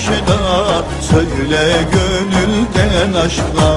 başına Söyle gönülden aşkla.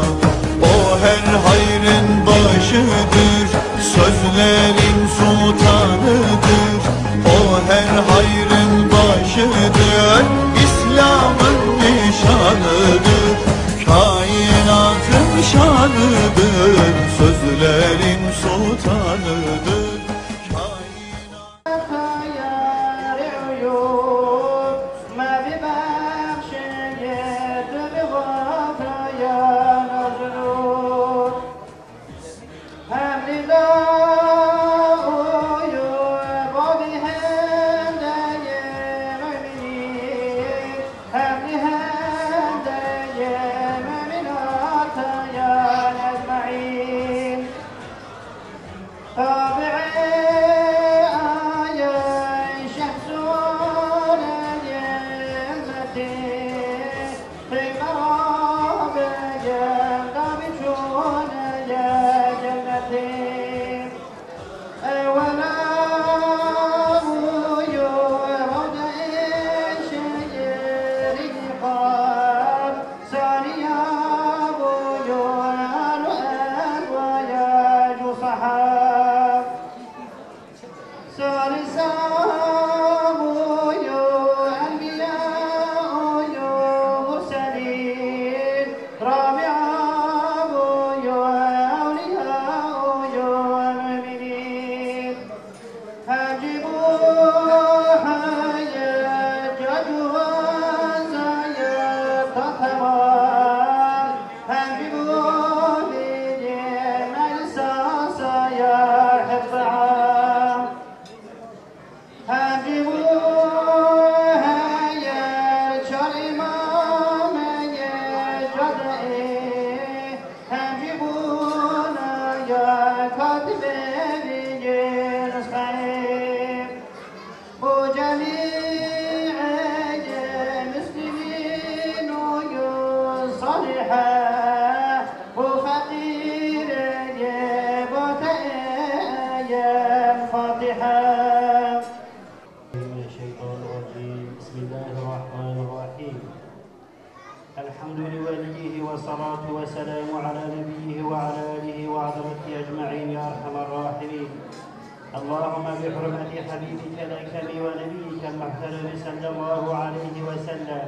اللهم بحرمة حبيبك لك ونبيك المحترم صلى الله عليه وسلم.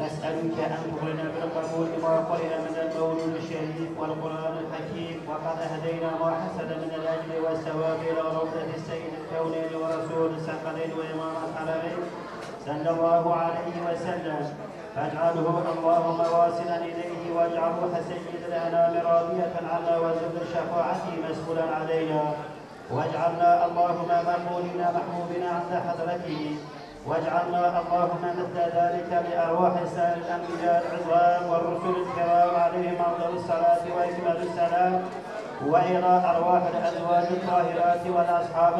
نسألك أن تغرنا بالقبول ما قرئ من المولود الشريف والقرآن الحكيم. وقد أهدينا ما حسن من الأجر والثواب إلى روضة السيد الكونين ورسول الثقلين وإمام الحرمين صلى الله عليه وسلم. فاجعله اللهم واصلا إليه واجعله سيد الأنام راضية عنا وزد الشفاعة مسؤولا علينا. واجعلنا اللهم مقبولين محبوبين عند حضرته واجعلنا اللهم مثل ذلك لأرواح سائر الأنبياء العظام والرسل الكرام عليهم أفضل الصلاة وأكمل السلام. وإلى أرواح الأزواج الطاهرات والأصحاب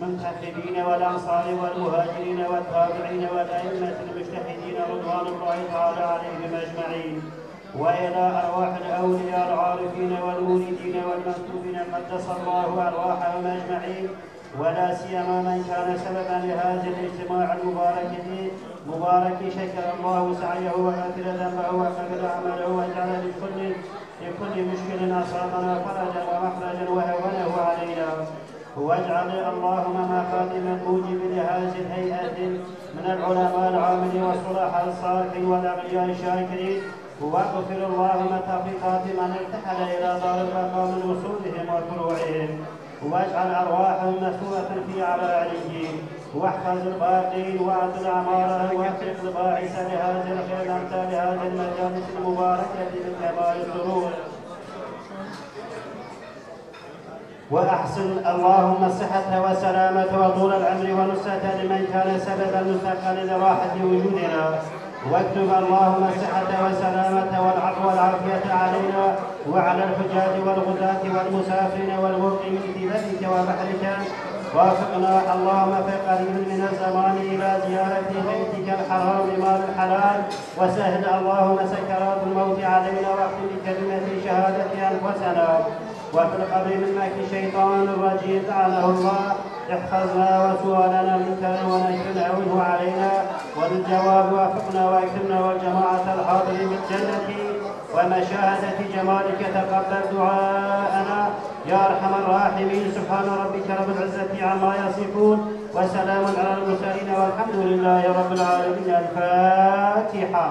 المنتخبين والأنصار والمهاجرين والتابعين والأئمة المجتهدين رضوان الله تعالى عليهم أجمعين. وإلى أرواح الأولياء العارفين والمولدين والمكتوبين قدس الله أرواحهم أجمعين. ولا سيما من كان سببا لهذا الاجتماع المبارك مبارك شكر الله سعيه وغفر ذنبه وقبل عمله وجعل لكل لكل مشكل أصابنا فرجا ومخرجا وهونه علينا. واجعل اللهم ما خاتم الموجب لهذه الهيئة من العلماء العاملين والصلحاء الصالحين والأغنياء الشاكرين. وأغفر اللهم تفريقات من ارتحل إلى دار البقاء من وصولهم وفروعهم وأجعل أرواحهم مثوبه في على واحفظ الباقين واعطل اعمارهم واخلق الباعث لهذا الخير امثال هذه المجالس المباركة بكمال السرور وأحسن اللهم الصحة والسلامة وطول العمر ونصرة لمن كان سببا مثقل لراحة وجودنا. واكتب اللهم الصحة والسلامة والعفو والعافية علينا وعلى الحجاج والغزاة والمسافرين والمقيمين في بيتك وبحرك وافقنا اللهم في قريب من الزمان إلى زيارة بيتك الحرام بمال الحلال وسهل اللهم سكرات الموت علينا واختم بكلمة شهادة أنفسنا وفي القبر من مكر شيطان الرجيم لعنه الله. احفظنا وسؤالنا منك ونجنا عونه علينا. وللجواب وافقنا وأكرمنا والجماعة الحاضرين بالجنة ومشاهدة جمالك تقبل دعاءنا. يا أرحم الراحمين. سبحان ربك رب العزة عما يصفون وسلام على المرسلين والحمد لله رب العالمين. الفاتحة.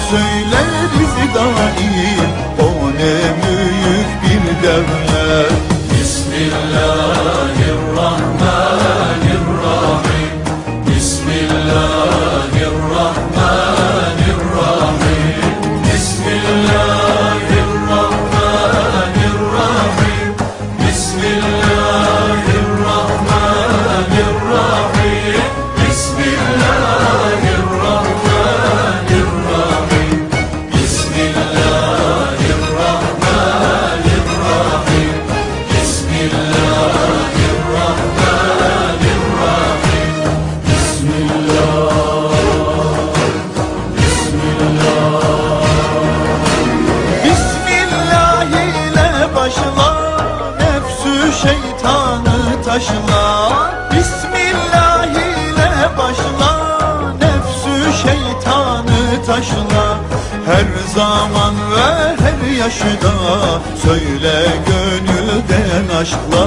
söyler bizi daim O ne büyük bir devlet. Söyle gönülden aşkla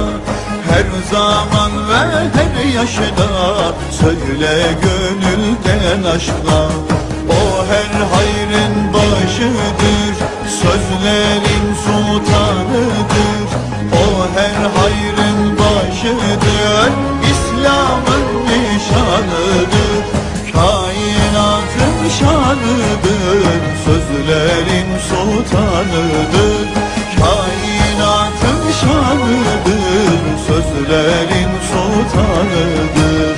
Her zaman ve her yaşta. Söyle gönülden aşkla O her hayrın başıdır. Sözlerin sultanıdır. O her hayrın başıdır. İslam'ın nişanıdır. Kainatın şanıdır. Sözlerin sultanıdır. Gönüllerin sultanıdır.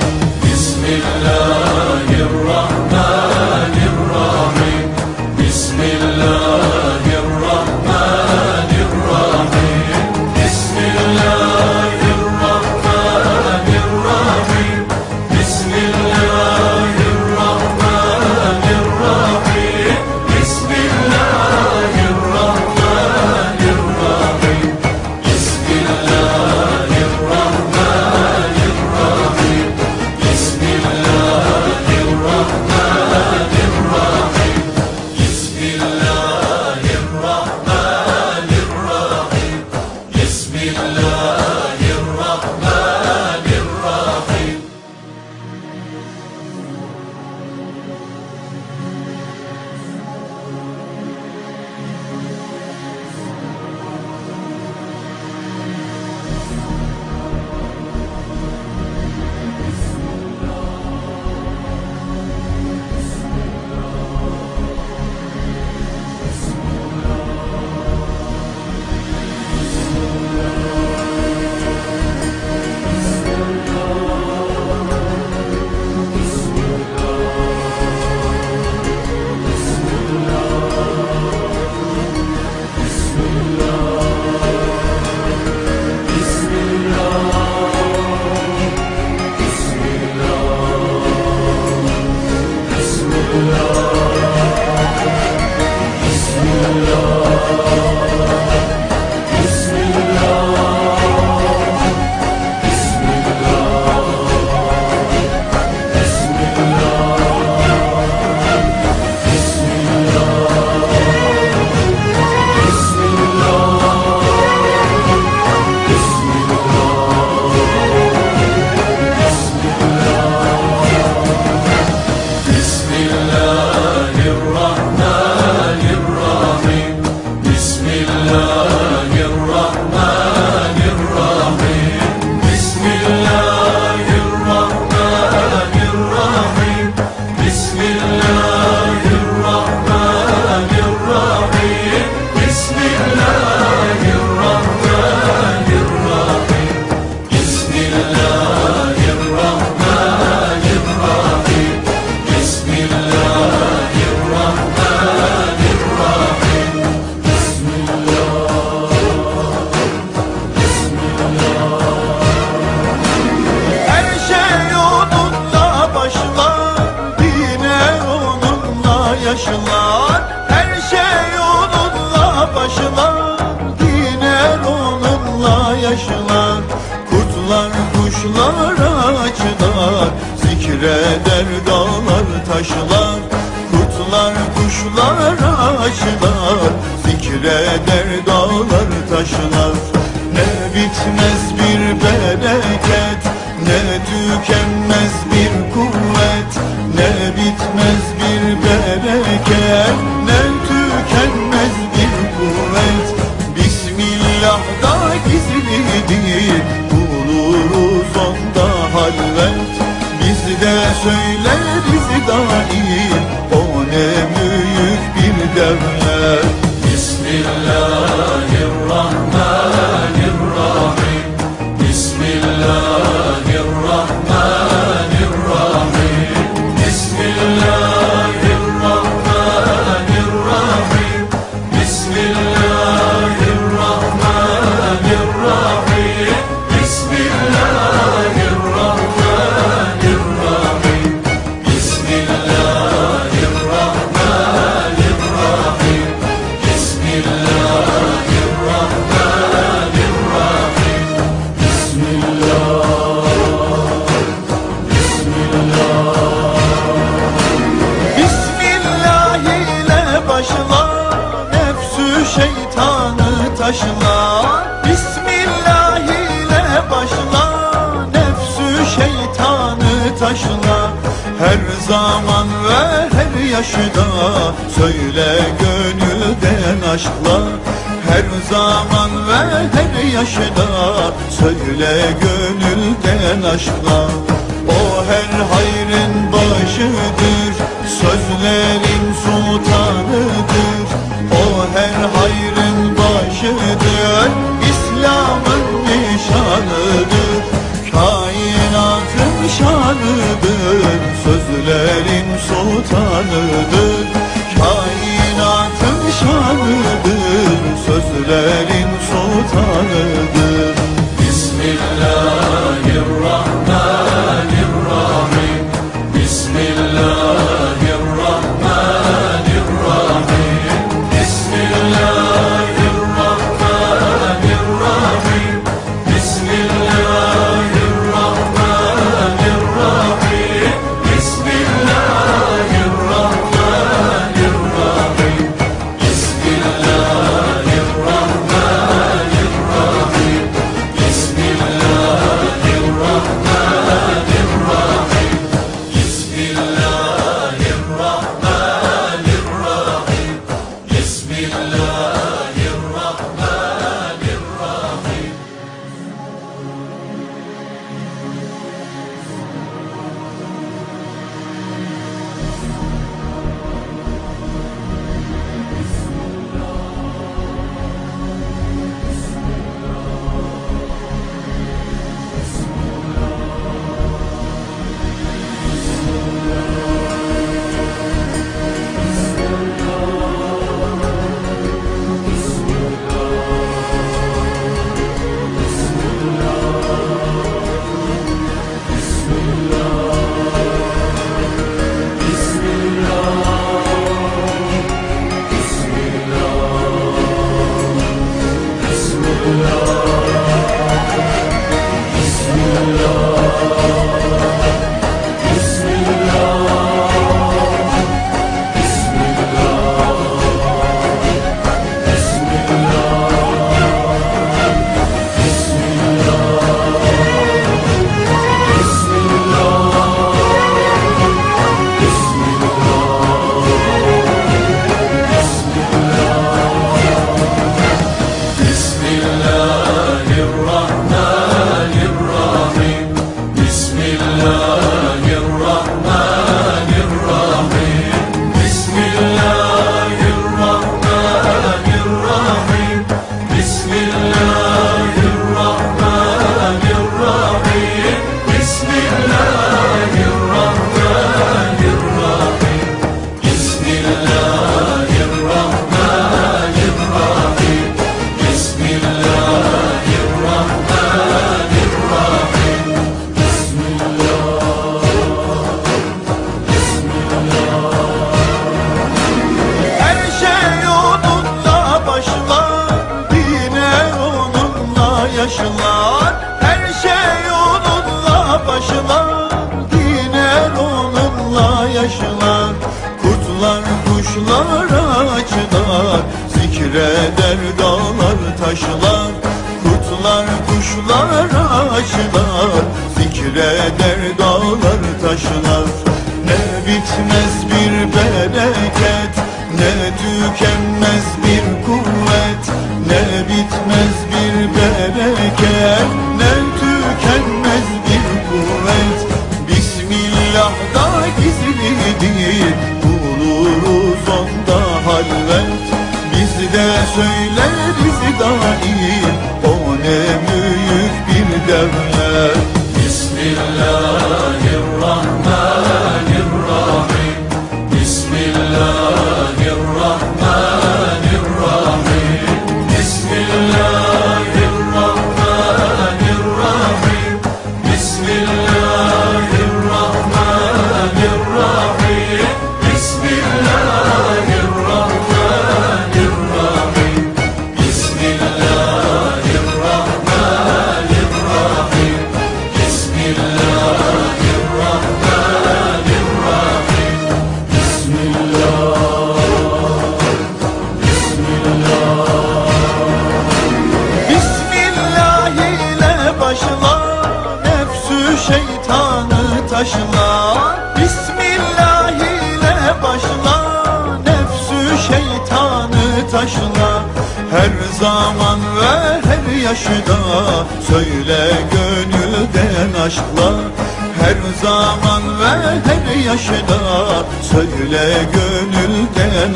Bismillah.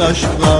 aşkla.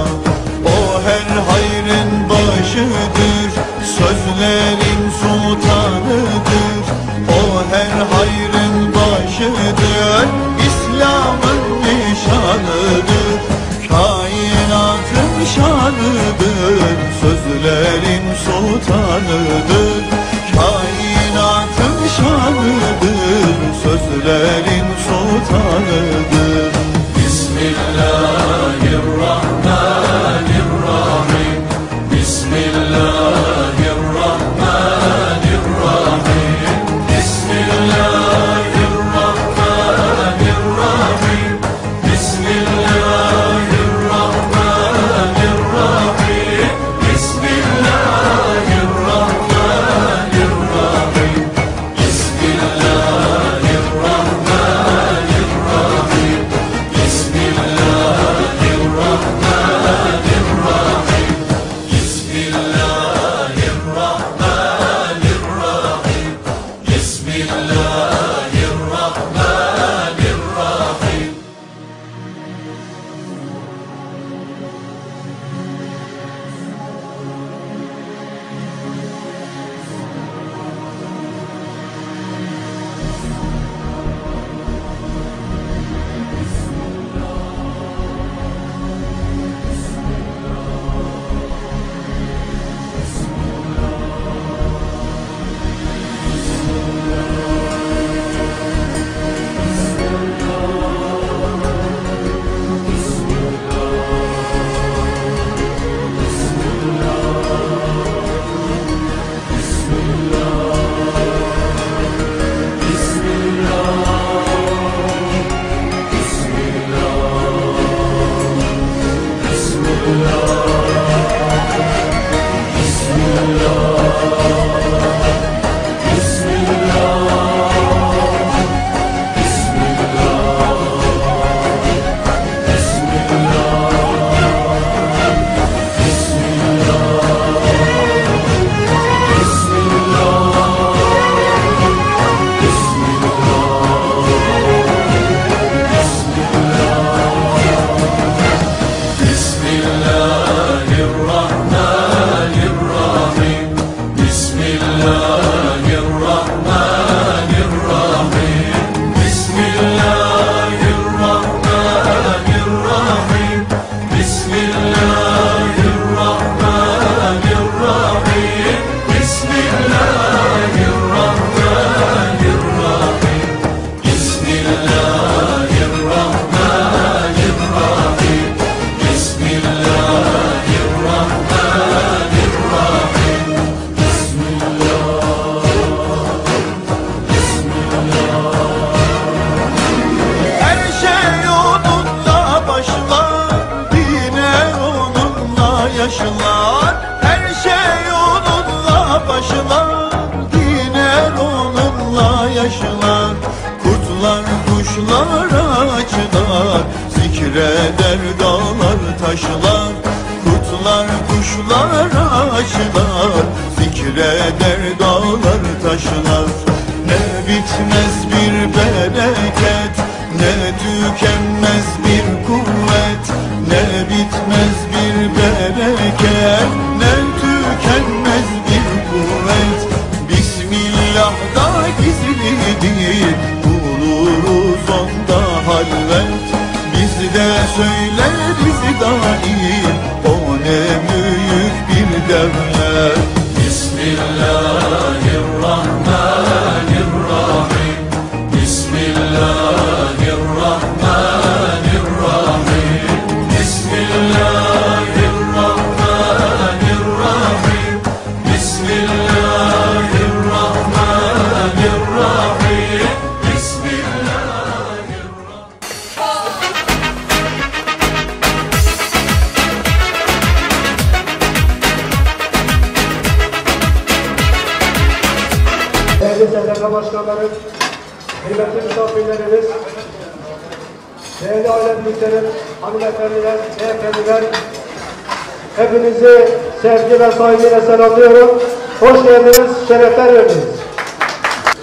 Hoş geldiniz, şerefler verdiniz.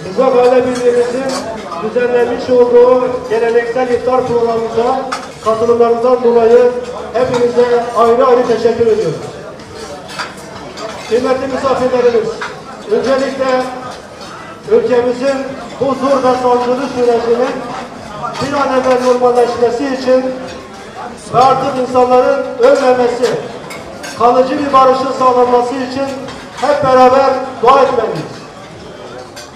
Mızrak Aile Birliğimizin düzenlemiş olduğu geleneksel iftar programımıza katılımlarından dolayı hepinize ayrı ayrı teşekkür ediyorum. Kıymetli misafirlerimiz, öncelikle ülkemizin huzur ve sancılı sürecinin bir an evvel normalleşmesi için ve artık insanların ölmemesi, kalıcı bir barışın sağlanması için hep beraber dua etmeliyiz.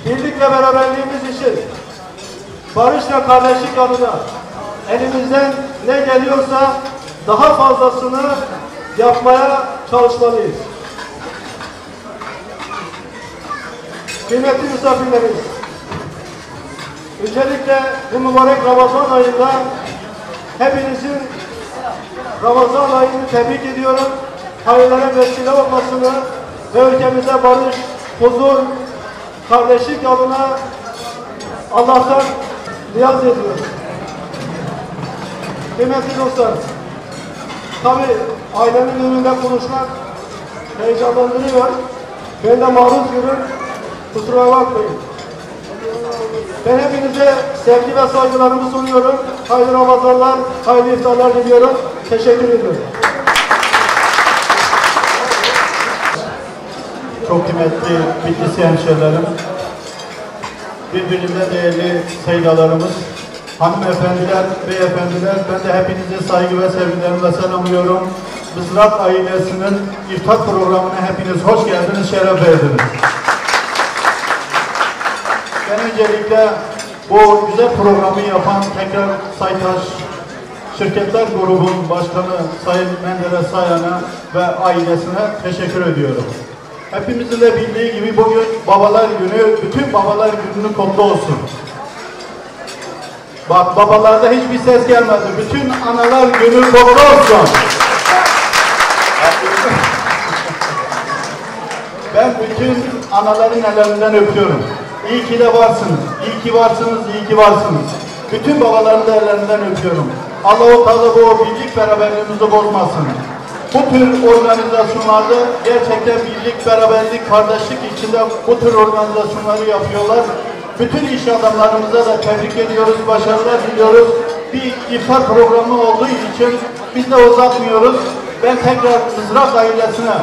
Birlik ve beraberliğimiz için barış ve kardeşlik adına elimizden ne geliyorsa daha fazlasını yapmaya çalışmalıyız. Kıymetli misafirlerimiz, öncelikle bu mübarek Ramazan ayında hepinizin Ramazan ayını tebrik ediyorum. Hayırlara vesile olmasını ve ülkemize barış, huzur, kardeşlik adına Allah'tan niyaz ediyorum. Kıymetli dostlar, tabi ailenin önünde konuşmak heyecanlandırıyor. Ben de maruz görür, kusura bakmayın. Ben hepinize sevgi ve saygılarımı sunuyorum. Hayırlı Ramazanlar, hayırlı iftarlar diliyorum. Teşekkür ediyorum. Çok kıymetli Bitlis hemşerilerim, birbirimize değerli sayıdalarımız, hanımefendiler, beyefendiler, ben de hepinizi saygı ve sevgilerimle selamlıyorum. Mızrak ailesinin iftar programına hepiniz hoş geldiniz, şeref verdiniz. Ben öncelikle bu güzel programı yapan tekrar Saytaş Şirketler Grubu'nun başkanı Sayın Menderes Sayan'a ve ailesine teşekkür ediyorum. Hepimizin de bildiği gibi bugün babalar günü, bütün babalar gününün kutlu olsun. Bak babalarda hiçbir ses gelmedi. Bütün analar günü kutlu olsun. Ben bütün anaların ellerinden öpüyorum. İyi ki de varsınız. İyi ki varsınız, iyi ki varsınız. Bütün babaların da ellerinden öpüyorum. Allah-u Teala bu birlik beraberliğimizi bozmasın. Bu tür organizasyonlarda gerçekten birlik, beraberlik, kardeşlik içinde bu tür organizasyonları yapıyorlar. Bütün iş adamlarımıza da tebrik ediyoruz, başarılar diliyoruz. Bir iftar programı olduğu için biz de uzatmıyoruz. Ben tekrar Mızrak ailesine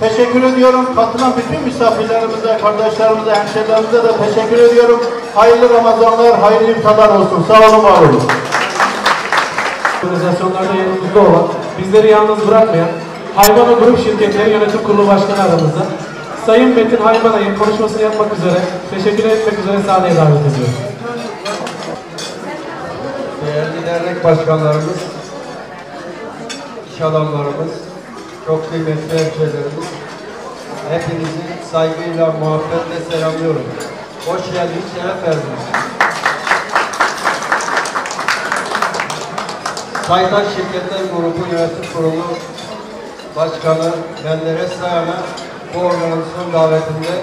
teşekkür ediyorum. Katılan bütün misafirlerimize, kardeşlerimize, hemşehrilerimize de teşekkür ediyorum. Hayırlı Ramazanlar, hayırlı iftarlar olsun. Sağ olun, var olun. organizasyonlarda yanımızda olan, bizleri yalnız bırakmayan Hayvan ve Grup Şirketleri Yönetim Kurulu Başkanı aramızda. Sayın Metin Haymanay'ın konuşmasını yapmak üzere, teşekkür etmek üzere sahneye davet ediyorum. Değerli dernek başkanlarımız, iş adamlarımız, çok kıymetli hemşehrilerimiz, hepinizi saygıyla, muhabbetle selamlıyorum. Hoş geldiniz, şeref verdiniz. Saytaş Şirketler Grubu Yönetim Kurulu Başkanı Menderes Sayan'a bu organizasyon davetinde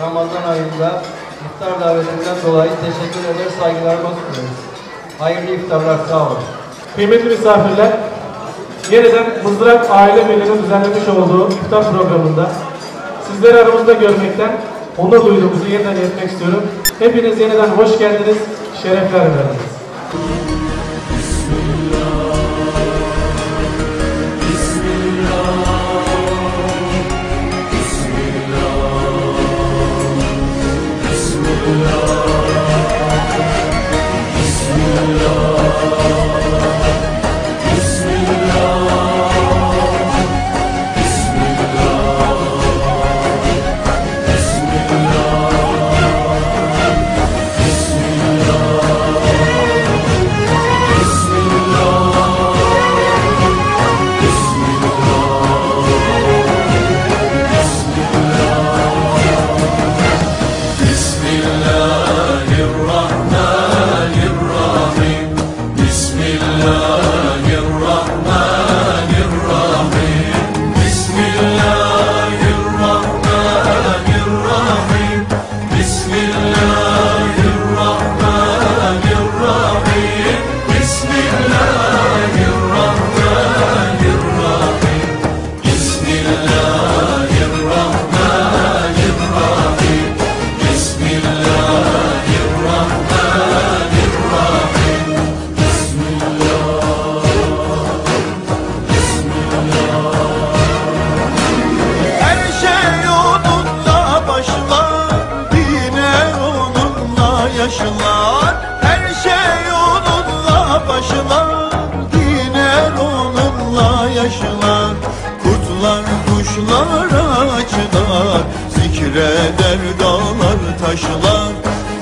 Ramazan ayında iftar davetinden dolayı teşekkür eder, saygılarımı sunuyoruz. Hayırlı iftarlar, sağ olun. Kıymetli misafirler, yeniden Mızrak Aile Birliği'nin düzenlemiş olduğu iftar programında sizleri aramızda görmekten onur duyduğumuzu yeniden iletmek istiyorum. Hepiniz yeniden hoş geldiniz, şerefler verdiniz. Kuşlar açlar Zikreder dağlar taşlar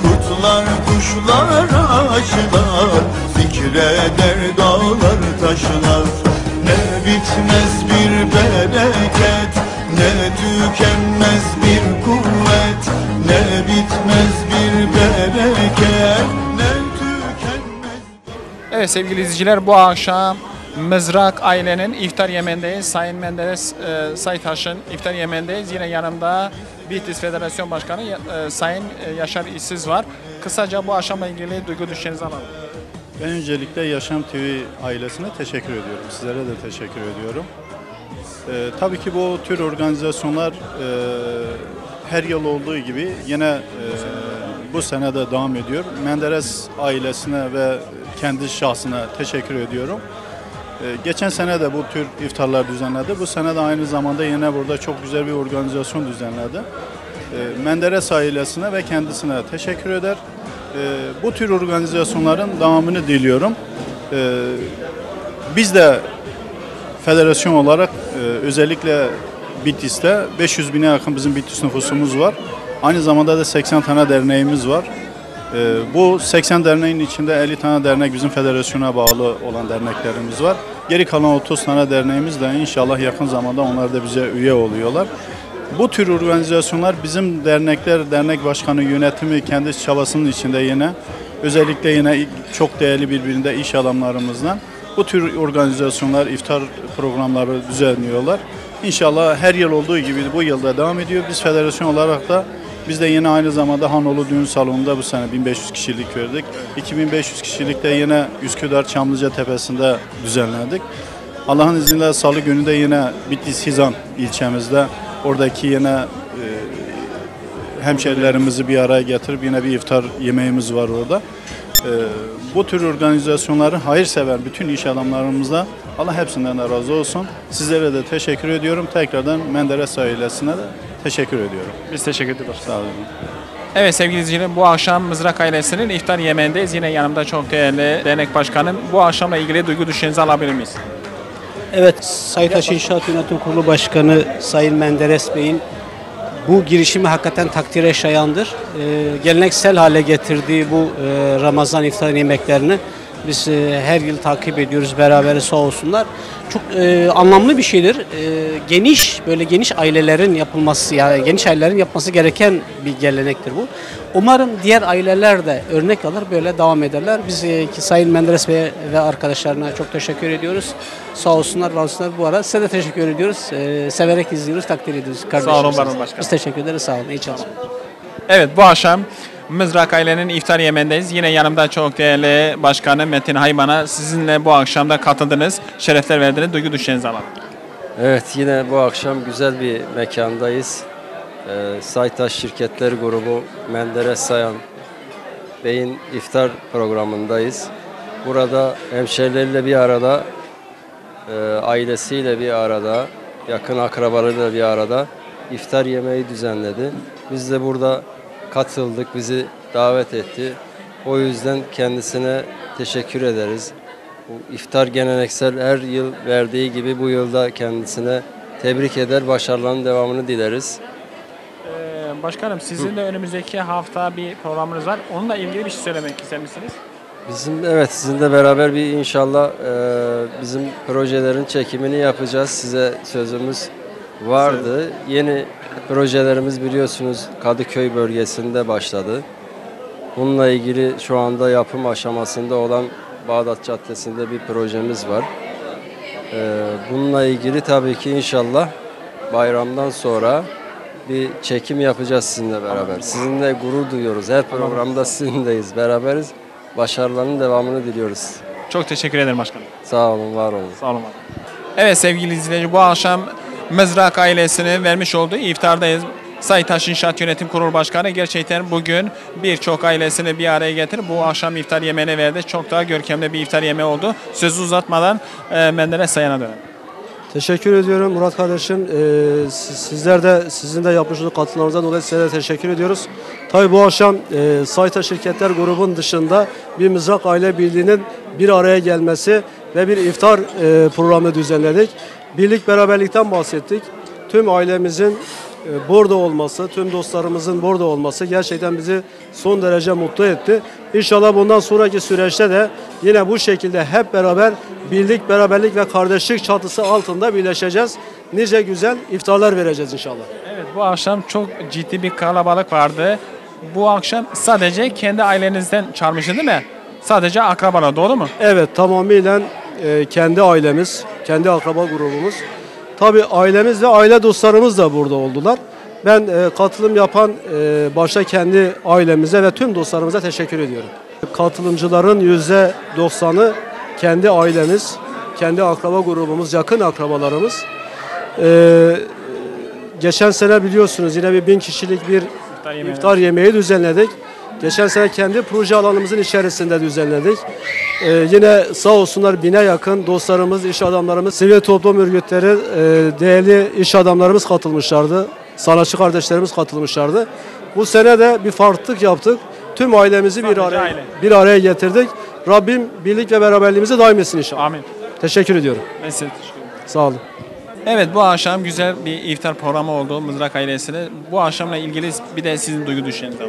Kurtlar kuşlar açlar Zikreder dağlar taşlar. Ne bitmez bir bereket Ne tükenmez bir kuvvet Ne bitmez bir bereket Ne tükenmez Evet sevgili izleyiciler bu akşam Mızrak ailenin iftar yemeğindeyiz. Sayın Menderes e, Saytaş'ın iftar yemeğindeyiz. Yine yanımda Bitlis Federasyon Başkanı e, Sayın e, Yaşar İşsiz var. Kısaca bu akşamla ilgili duygu düşüncenizi alalım. Ben öncelikle Yaşam TV ailesine teşekkür ediyorum. Sizlere de teşekkür ediyorum. Ee, tabii ki bu tür organizasyonlar e, her yıl olduğu gibi yine e, bu sene de devam ediyor. Menderes ailesine ve kendi şahsına teşekkür ediyorum. Ee, geçen sene de bu tür iftarlar düzenledi. Bu sene de aynı zamanda yine burada çok güzel bir organizasyon düzenledi. Ee, Menderes ailesine ve kendisine teşekkür eder. Ee, bu tür organizasyonların devamını diliyorum. Biz de federasyon olarak e, özellikle Bitlis'te 500 bine yakın bizim Bitlis nüfusumuz var. Aynı zamanda da 80 tane derneğimiz var. Ee, bu 80 derneğin içinde 50 tane dernek bizim federasyona bağlı olan derneklerimiz var. Geri kalan 30 tane derneğimiz de inşallah yakın zamanda onlar da bize üye oluyorlar. Bu tür organizasyonlar bizim dernekler, dernek başkanı yönetimi kendi çabasının içinde yine özellikle yine çok değerli birbirinde iş adamlarımızdan bu tür organizasyonlar, iftar programları düzenliyorlar. İnşallah her yıl olduğu gibi bu yılda devam ediyor. Biz federasyon olarak da biz de yine aynı zamanda Hanolu Düğün Salonu'nda bu sene 1500 kişilik verdik. 2500 kişilik de yine Üsküdar Çamlıca Tepesi'nde düzenledik. Allah'ın izniyle salı günü de yine Bitlis Hizan ilçemizde oradaki yine e, hemşerilerimizi bir araya getirip yine bir iftar yemeğimiz var orada. E, bu tür organizasyonları hayırsever bütün iş adamlarımıza Allah hepsinden de razı olsun. Sizlere de teşekkür ediyorum. Tekrardan Menderes ailesine de teşekkür ediyorum. Biz teşekkür ediyoruz. Sağ olun. Evet sevgili izleyiciler bu akşam Mızrak ailesinin iftar yemeğindeyiz. Yine yanımda çok değerli dernek başkanım. Bu akşamla ilgili duygu düşüncenizi alabilir miyiz? Evet, Saytaş İnşaat Yönetim Kurulu Başkanı Sayın Menderes Bey'in bu girişimi hakikaten takdire şayandır. Ee, geleneksel hale getirdiği bu e, Ramazan iftar yemeklerini biz e, her yıl takip ediyoruz beraber sağ olsunlar. Çok e, anlamlı bir şeydir. E, geniş böyle geniş ailelerin yapılması yani geniş ailelerin yapması gereken bir gelenektir bu. Umarım diğer aileler de örnek alır böyle devam ederler. Biz e, ki Sayın Menderes Bey ve arkadaşlarına çok teşekkür ediyoruz. Sağ olsunlar, var olsunlar bu arada. Size de teşekkür ediyoruz. E, severek izliyoruz, takdir ediyoruz. kardeşlersiniz. var olun başkanım. Biz teşekkür ederiz. Sağ olun. İyi çalışmalar. Evet bu akşam Mızrak ailenin iftar yemeğindeyiz. Yine yanımda çok değerli başkanım Metin Hayman'a sizinle bu akşamda katıldınız. Şerefler verdiniz. Duygu düşüncenizi alalım. Evet yine bu akşam güzel bir mekandayız. Ee, Saytaş Şirketler Grubu Menderes Sayan Bey'in iftar programındayız. Burada hemşerileriyle bir arada, e, ailesiyle bir arada, yakın akrabalarıyla bir arada iftar yemeği düzenledi. Biz de burada katıldık, bizi davet etti. O yüzden kendisine teşekkür ederiz. Bu iftar geleneksel her yıl verdiği gibi bu yılda kendisine tebrik eder, başarıların devamını dileriz. Ee, başkanım sizin de önümüzdeki hafta bir programınız var. Onunla ilgili bir şey söylemek ister misiniz? Bizim evet sizinle beraber bir inşallah e, bizim projelerin çekimini yapacağız. Size sözümüz vardı. Yeni projelerimiz biliyorsunuz Kadıköy bölgesinde başladı. Bununla ilgili şu anda yapım aşamasında olan Bağdat Caddesi'nde bir projemiz var. E, bununla ilgili tabii ki inşallah bayramdan sonra bir çekim yapacağız sizinle beraber. Sizinle gurur duyuyoruz. Her programda sizinleyiz, beraberiz. Başarılarının devamını diliyoruz. Çok teşekkür ederim başkanım. Sağ olun, var olun. Sağ olun. Evet sevgili izleyiciler bu akşam Mızrak ailesinin vermiş olduğu iftardayız. Saytaş İnşaat Yönetim Kurulu Başkanı gerçekten bugün birçok ailesini bir araya getirip bu akşam iftar yemeğine verdi. Çok daha görkemli bir iftar yemeği oldu. Sözü uzatmadan e, Menderes Sayan'a dönelim. Teşekkür ediyorum Murat kardeşim. Ee, siz- sizler de sizin de yapmış olduğunuz katılımlarınızdan dolayı size de teşekkür ediyoruz. Tabii bu akşam e, Sayta Şirketler grubun dışında bir Mızrak Aile Birliği'nin bir araya gelmesi ve bir iftar e, programı düzenledik. Birlik beraberlikten bahsettik. tüm ailemizin e, burada olması, tüm dostlarımızın burada olması gerçekten bizi son derece mutlu etti. İnşallah bundan sonraki süreçte de yine bu şekilde hep beraber birlik, beraberlik ve kardeşlik çatısı altında birleşeceğiz. Nice güzel iftarlar vereceğiz inşallah. Evet bu akşam çok ciddi bir kalabalık vardı. Bu akşam sadece kendi ailenizden çağırmışsın değil mi? Sadece akrabalar doğru mu? Evet tamamıyla e, kendi ailemiz, kendi akraba grubumuz. Tabii ailemiz ve aile dostlarımız da burada oldular. Ben e, katılım yapan e, başta kendi ailemize ve tüm dostlarımıza teşekkür ediyorum. Katılımcıların yüzde doksanı kendi ailemiz, kendi akraba grubumuz, yakın akrabalarımız. E, geçen sene biliyorsunuz yine bir bin kişilik bir İftar yemeği. iftar yemeği düzenledik. Geçen sene kendi proje alanımızın içerisinde düzenledik. Ee, yine sağ olsunlar bine yakın dostlarımız, iş adamlarımız, sivil toplum örgütleri, e, değerli iş adamlarımız katılmışlardı. Sanatçı kardeşlerimiz katılmışlardı. Bu sene de bir farklılık yaptık. Tüm ailemizi bir araya, aile. bir araya getirdik. Rabbim birlik ve beraberliğimizi daim etsin inşallah. Amin. Teşekkür ediyorum. Ben size teşekkür ederim. Sağ olun. Evet bu akşam güzel bir iftar programı oldu Mızrak ailesine. Bu akşamla ilgili bir de sizin duygu düşünceniz var.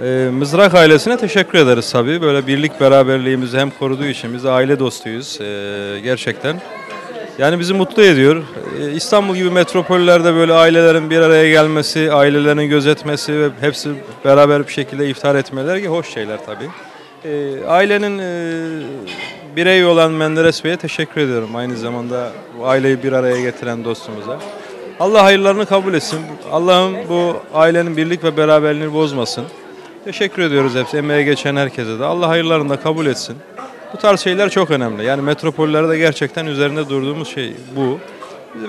Ee, Mızrak ailesine teşekkür ederiz tabii. Böyle birlik beraberliğimizi hem koruduğu için biz aile dostuyuz ee, gerçekten. Yani bizi mutlu ediyor. Ee, İstanbul gibi metropollerde böyle ailelerin bir araya gelmesi, ailelerin gözetmesi ve hepsi beraber bir şekilde iftar etmeleri ki hoş şeyler tabii. Ee, ailenin e, bireyi olan Menderes Bey'e teşekkür ediyorum. Aynı zamanda bu aileyi bir araya getiren dostumuza. Allah hayırlarını kabul etsin. Allah'ım bu ailenin birlik ve beraberliğini bozmasın. Teşekkür ediyoruz hepsi emeğe geçen herkese de. Allah hayırlarını da kabul etsin. Bu tarz şeyler çok önemli. Yani metropollerde gerçekten üzerinde durduğumuz şey bu.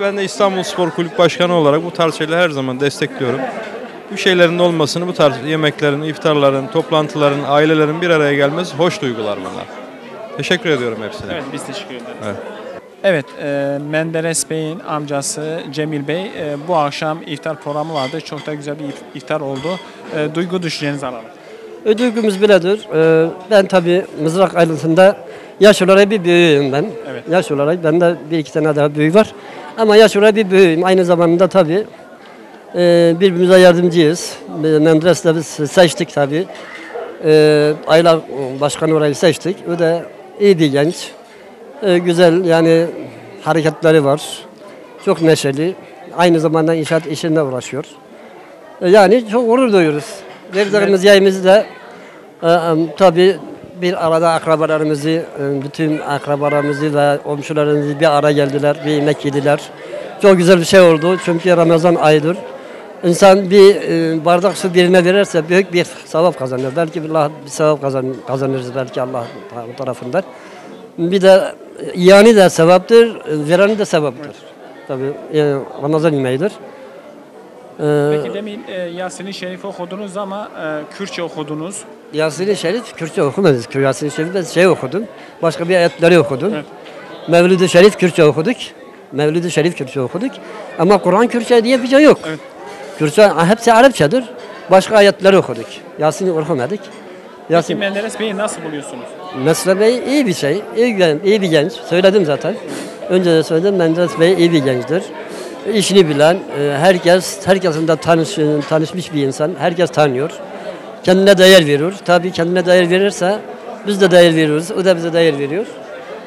Ben de İstanbul Spor Kulüp Başkanı olarak bu tarz şeyleri her zaman destekliyorum. Bu şeylerin olmasını, bu tarz yemeklerin, iftarların, toplantıların, ailelerin bir araya gelmesi hoş duygular bunlar. Teşekkür ediyorum hepsine. Evet biz teşekkür ederiz. Evet. Evet, e, Menderes Bey'in amcası Cemil Bey e, bu akşam iftar programı vardı. Çok da güzel bir if- iftar oldu. E, duygu düşüncenizi alalım. E, Duygumuz biledir. E, ben tabi Mızrak ailesinde yaş olarak bir büyüğüm ben. Evet. Yaş olarak bende bir iki tane daha büyük var. Ama yaş olarak bir büyüğüm. Aynı zamanda tabi e, birbirimize yardımcıyız. E, Menderes'le biz seçtik tabi. E, aile başkanı orayı seçtik. O da iyi bir genç. E, güzel yani hareketleri var. Çok neşeli. Aynı zamanda inşaat işinde uğraşıyor. E, Yani çok gurur duyuyoruz. Verdiğimiz yayımızı da e, e, tabii bir arada akrabalarımızı, e, bütün akrabalarımızı ve komşularımızı bir ara geldiler, bir yemek yediler. Çok güzel bir şey oldu çünkü Ramazan ayıdır. İnsan bir e, bardak su birine verirse büyük bir sevap kazanır. Belki Allah bir sevap kazan, kazanırız belki Allah tarafından. Bir de yani de sevaptır, vereni de sevaptır. Tabii e, Ramazan yemeğidir. E, Peki demin e, Yasin-i Şerif okudunuz ama e, Kürtçe okudunuz. Yasin-i Şerif Kürtçe okumadık. Yasin-i Şerif ben şey okudum. Başka bir ayetleri okudum. Evet. Mevlid-i Şerif Kürtçe okuduk. Mevlid-i Şerif Kürtçe okuduk. Ama Kur'an Kürtçe diye bir şey yok. Evet. Kürtçe hepsi Arapçadır. Başka ayetleri okuduk. Yasin'i okumadık. Peki Yasin Menderes Bey'i nasıl buluyorsunuz? Mesle Bey iyi bir şey. iyi, iyi bir genç. Söyledim zaten. Önce de söyledim. Menderes Bey iyi bir gençtir. İşini bilen, e, herkes, herkesin de tanış, tanışmış bir insan. Herkes tanıyor. Kendine değer veriyor. Tabii kendine değer verirse biz de değer veriyoruz. O da bize değer veriyor.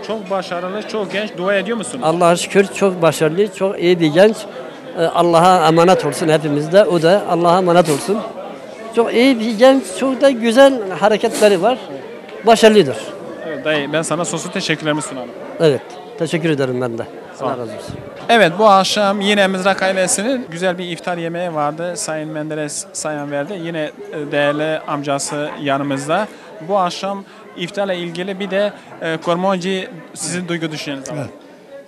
Çok başarılı, çok genç. Dua ediyor musunuz? Allah'a şükür çok başarılı, çok iyi bir genç. E, Allah'a emanet olsun hepimiz de. O da Allah'a emanet olsun. Çok iyi bir genç, çok da güzel hareketleri var. Başarılıdır. Evet, dayı ben sana sonsuz teşekkürlerimi sunarım. Evet. Teşekkür ederim ben de. ol. Allah razı olsun. Evet bu akşam yine Mızrak ailesinin güzel bir iftar yemeği vardı. Sayın Menderes Sayan verdi. Yine e, değerli amcası yanımızda. Bu akşam iftarla ilgili bir de e, Kormonci sizin duygu düşüncenizi alalım.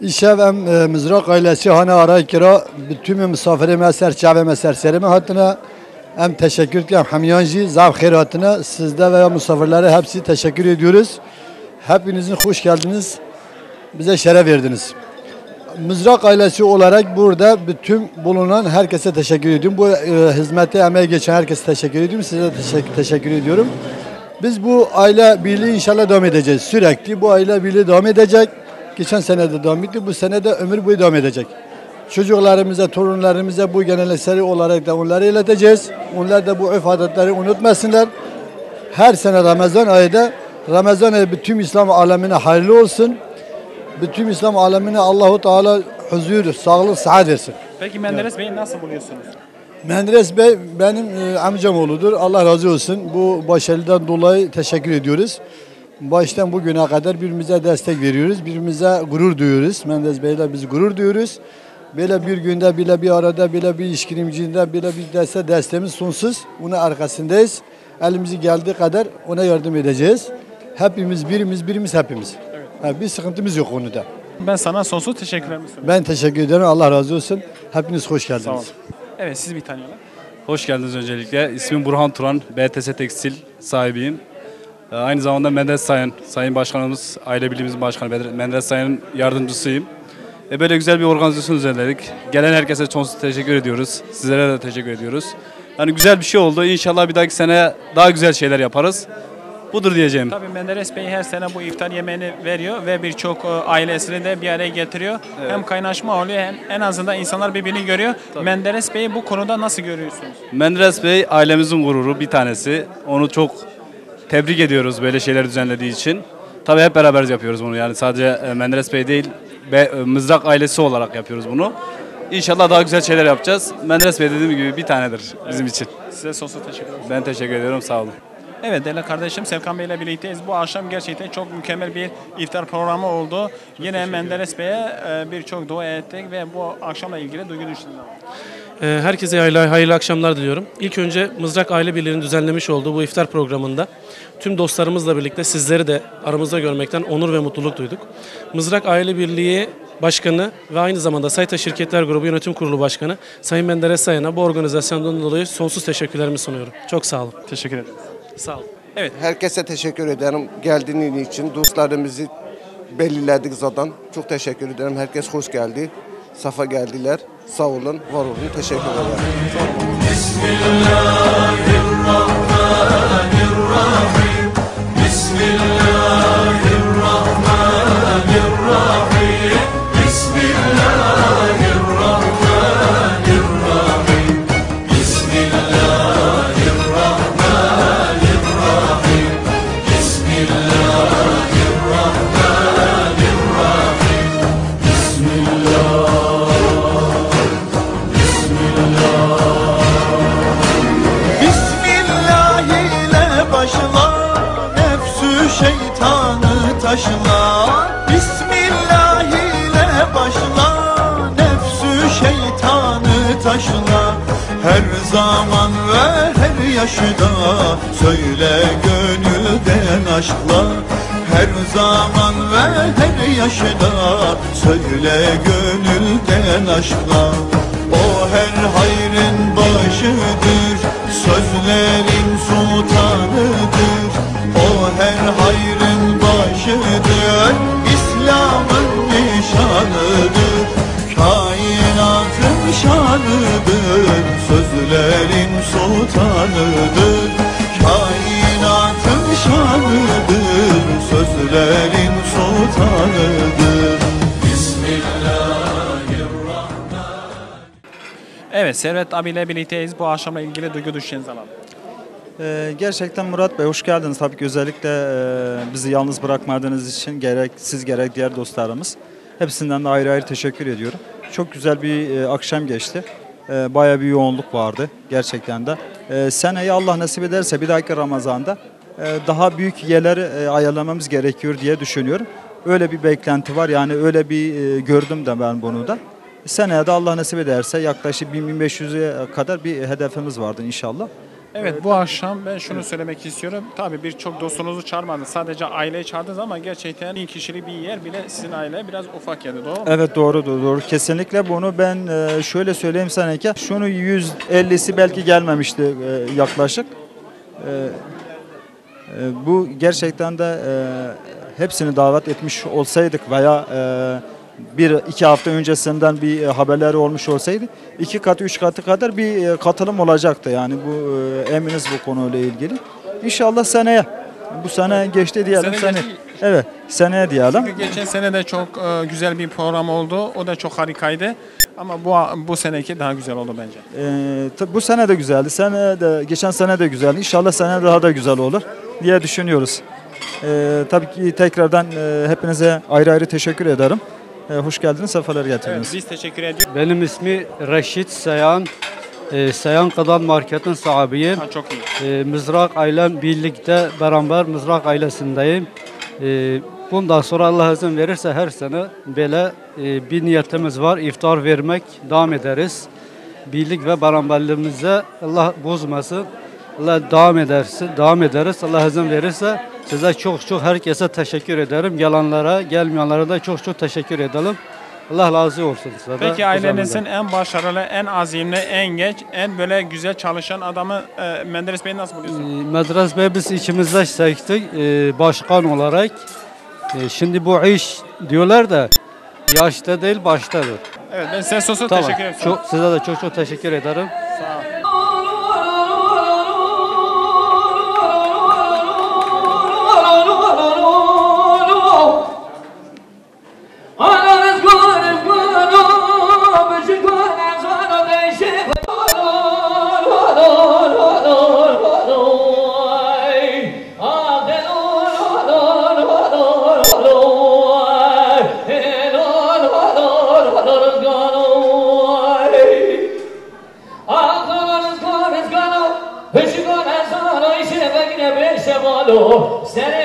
İşev em e, mızrak ailesi hane ara kira bütün misafirime serçave meserserime hatına em teşekkür ediyorum. Hamiyancı zav sizde veya misafirlere hepsi teşekkür ediyoruz. Hepinizin hoş geldiniz. Bize şeref verdiniz. Mızrak ailesi olarak burada bütün bulunan herkese teşekkür ediyorum. Bu e, hizmete emeği geçen herkese teşekkür ediyorum. Size teşekkür, teşekkür ediyorum. Biz bu aile birliği inşallah devam edeceğiz. Sürekli bu aile birliği devam edecek. Geçen sene de devam etti. Bu sene de ömür boyu devam edecek. Çocuklarımıza, torunlarımıza bu geleneksel olarak da onları ileteceğiz. Onlar da bu örf adetleri unutmasınlar. Her sene Ramazan ayında Ramazan ayı bütün İslam alemine hayırlı olsun. Bütün İslam alemine Allahu Teala huzur, sağlık, sıhhat versin. Peki Menderes Bey'i nasıl buluyorsunuz? Menderes Bey benim e, amcam oğludur. Allah razı olsun. Bu başarıdan dolayı teşekkür ediyoruz. Baştan bugüne kadar birbirimize destek veriyoruz. Birbirimize gurur duyuyoruz. Menderes Bey'le biz gurur duyuyoruz. Böyle bir günde, bile bir arada, bile bir işkirimcinde, bile bir deste desteğimiz sonsuz. Onun arkasındayız. Elimizi geldiği kadar ona yardım edeceğiz. Hepimiz birimiz, birimiz hepimiz. Ha, bir sıkıntımız yok konuda. Ben sana sonsuz teşekkürlerimi sunuyorum. Ben teşekkür ederim. Allah razı olsun. Hepiniz hoş geldiniz. Sağ olun. Evet sizi bir tanıyorlar. Hoş geldiniz öncelikle. İsmim Burhan Turan, BTS Tekstil sahibiyim. Ee, Aynı zamanda Menderes Sayın, Sayın Başkanımız, Aile Birliğimizin Başkanı Menderes Sayın'ın yardımcısıyım. E böyle güzel bir organizasyon düzenledik. Gelen herkese sonsuz teşekkür ediyoruz. Sizlere de teşekkür ediyoruz. Yani güzel bir şey oldu. İnşallah bir dahaki sene daha güzel şeyler yaparız. Budur diyeceğim. Tabii Menderes Bey her sene bu iftar yemeğini veriyor ve birçok e, ailesini de bir araya getiriyor. Hem kaynaşma oluyor hem en azından insanlar birbirini görüyor. Menderes Bey'i bu konuda nasıl görüyorsunuz? Menderes Bey ailemizin gururu bir tanesi. Onu çok tebrik ediyoruz böyle şeyler düzenlediği için. Tabii hep beraber yapıyoruz bunu. Yani sadece e, Menderes Bey değil, be, e, Mızrak ailesi olarak yapıyoruz bunu. İnşallah daha güzel şeyler yapacağız. Menderes Bey dediğim gibi bir tanedir bizim için. Size sonsuz teşekkür ederim. Ben teşekkür ediyorum. Sağ olun. Evet değerli kardeşim Sevkan Bey ile birlikteyiz. Bu akşam gerçekten çok mükemmel bir iftar programı oldu. Yine Menderes Bey'e e, birçok dua ettik ve bu akşamla ilgili duygu düşündüm. Ee, Herkese hayırlı, hayırlı akşamlar diliyorum. İlk önce Mızrak Aile Birliği'nin düzenlemiş olduğu bu iftar programında tüm dostlarımızla birlikte sizleri de aramızda görmekten onur ve mutluluk duyduk. Mızrak Aile Birliği Başkanı ve aynı zamanda Sayta Şirketler Grubu Yönetim Kurulu Başkanı Sayın Menderes Sayın'a bu organizasyondan dolayı sonsuz teşekkürlerimi sunuyorum. Çok sağ olun. Teşekkür ederim. Sağ olun. Evet. Herkese teşekkür ederim geldiğin için. Dostlarımızı belirledik zaten. Çok teşekkür ederim. Herkes hoş geldi. Safa geldiler. Sağ olun, var olun. Teşekkür ederim. Bismillahirrahmanirrahim. Bismillahirrahmanirrahim. Bismillahirrahmanirrahim. Aşkla her zaman ve her yaşta. Söyle gönülden aşkla O her hayrın başıdır. Sözlerin sultanıdır O her hayrın başıdır. İslam'ın nişanıdır Kainatın şanıdır. Sözlerin sultanıdır Sözlerin sultanıdır Evet Servet abiyle birlikteyiz. Bu akşamla ilgili duygu düşüncenizi alalım. Ee, gerçekten Murat Bey hoş geldiniz. Tabii ki özellikle e, bizi yalnız bırakmadığınız için gerek siz gerek diğer dostlarımız. Hepsinden de ayrı ayrı teşekkür ediyorum. Çok güzel bir e, akşam geçti. E, bayağı bir yoğunluk vardı gerçekten de. E, seneye Allah nasip ederse bir dahaki Ramazan'da daha büyük yerleri e, ayarlamamız gerekiyor diye düşünüyorum. Öyle bir beklenti var yani öyle bir e, gördüm de ben bunu da. Seneye de Allah nasip ederse yaklaşık 1000-1500'e kadar bir hedefimiz vardı inşallah. Evet bu akşam ben şunu söylemek istiyorum. Tabii birçok dostunuzu çağırmadınız. Sadece aileyi çağırdınız ama gerçekten bin kişilik bir yer bile sizin aile biraz ufak yerdi. Doğru mu? Evet doğru doğru, kesinlikle bunu ben e, şöyle söyleyeyim sana ki şunu 150'si belki gelmemişti e, yaklaşık. E, e, Bu gerçekten de e, hepsini davet etmiş olsaydık veya e, bir iki hafta öncesinden bir e, haberleri olmuş olsaydı iki katı üç katı kadar bir e, katılım olacaktı yani bu e, eminiz bu konuyla ilgili. İnşallah seneye bu sene geçti diyelim Sene sene. Evet seneye diyelim. Çünkü geçen sene de çok e, güzel bir program oldu. O da çok harikaydı. Ama bu bu seneki daha güzel oldu bence. Ee, tabii bu sene de güzeldi. Sene de geçen sene de güzeldi. İnşallah sene daha da güzel olur diye düşünüyoruz. Ee, tabii ki tekrardan e, hepinize ayrı ayrı teşekkür ederim. Ee, hoş geldiniz, sefalar getirdiniz. Biz teşekkür ediyoruz. Benim ismi Reşit Sayan. Ee, Sayan Kadan Market'in sahibiyim. Ha, çok iyi. Ee, Mızrak ailem birlikte beraber Mızrak ailesindeyim. Ee, bundan sonra Allah izin verirse her sene böyle e, bir niyetimiz var. İftar vermek devam ederiz. Birlik ve beraberliğimize Allah bozmasın. Allah devam edersin, devam ederiz. Allah izin verirse size çok çok herkese teşekkür ederim. Gelenlere, gelmeyenlere de çok çok teşekkür edelim. Allah razı olsun size de, Peki ailenizin en başarılı, en azimli, en genç, en böyle güzel çalışan adamı e, Menderes Bey'i nasıl buluyorsun? Ee, Medres Bey biz ikimizde seçtik e, başkan olarak. E, şimdi bu iş diyorlar da yaşta değil baştadır. Evet ben size sosu Tamam. teşekkür ederim. Çok, size de çok çok teşekkür ederim. That is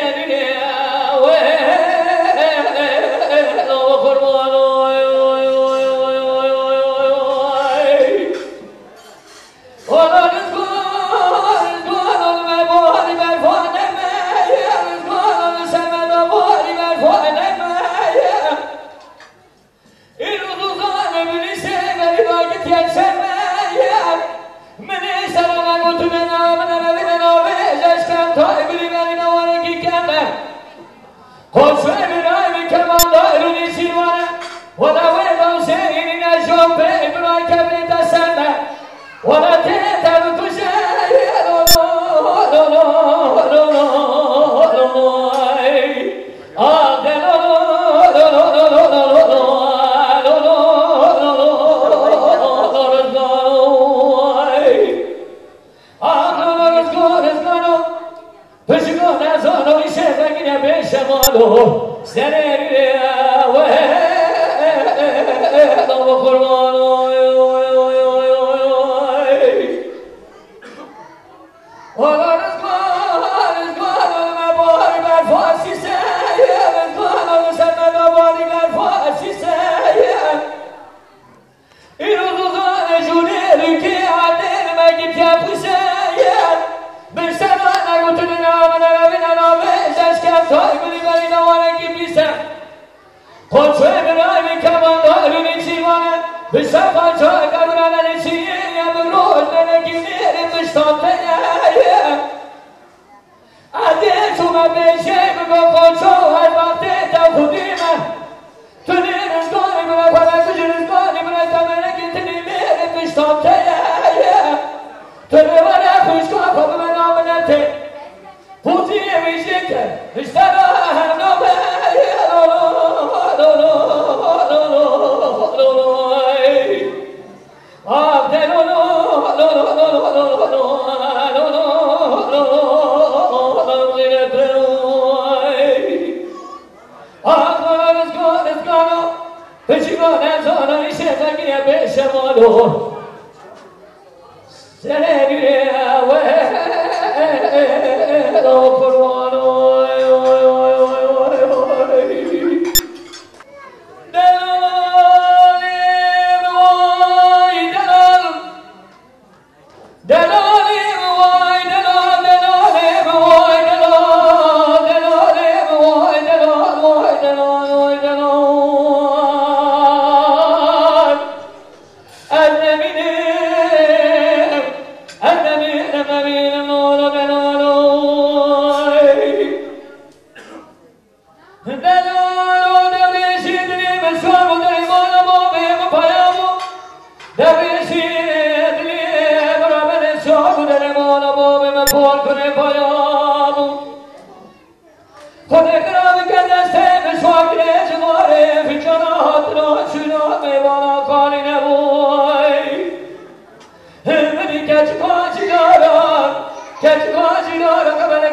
Ponce bravi camandoli vicivane Bisa panca carmela le ciglia Brugge le chimere Bistante iaie Adesso ma becem Con poncio al battetta Udime Tünir stori Buna para kıcır stori Buna tamere gitini Mere bistante iaie Tünir vana kuşka Kapı ve namine te Udime jite İşte bana Simonezona e chega aqui é beijo, amor. Sereno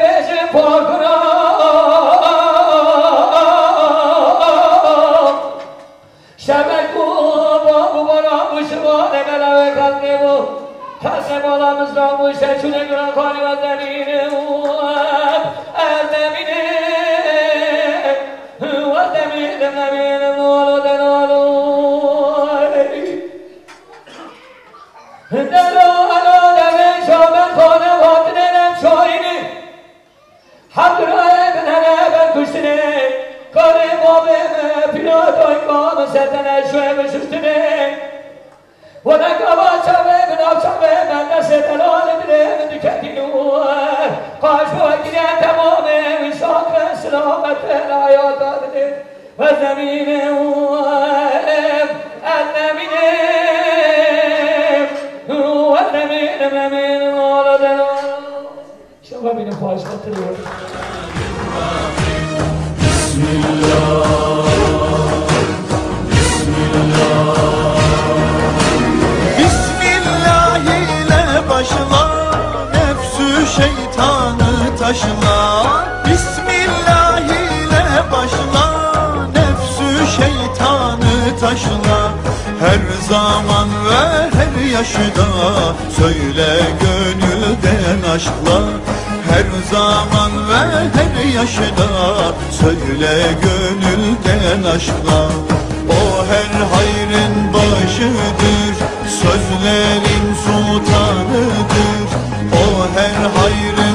beşe porkuna Şebek bu bana bu şıvane melave kalne bu. Kasem olamız ramu şeçüne güne kani ve zemine Ezemine Ve zemine zemine nolu denolu Delalo deve şaben kone vatnenem şahini همراه بنره بن کشتنه کاره بابم پیراد آی کام سرتنه شوه بششتنه و نگوا چوه بناب چوه من نسه تلال بره من دکتینو قاش بگیره تمام شاک و زمین اون hatırlıyorum. Bismillah şeytanı taşla Bismillah ile başla Nefsü şeytanı taşla Her zaman ve her yaşta Söyle gönülden aşkla her yaşta Söyle gönülden aşkla O her hayrın başıdır Sözlerin sultanıdır. O her hayrın